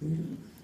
嗯。